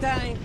time.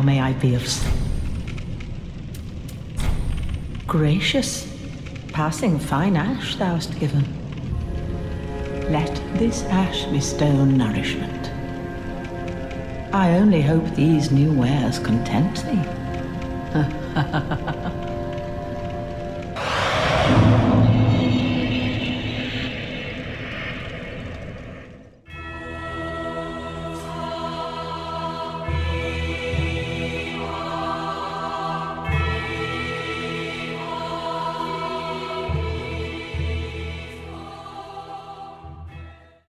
How may I be of Gracious, passing fine ash thou hast given. Let this ash bestow nourishment. I only hope these new wares content thee.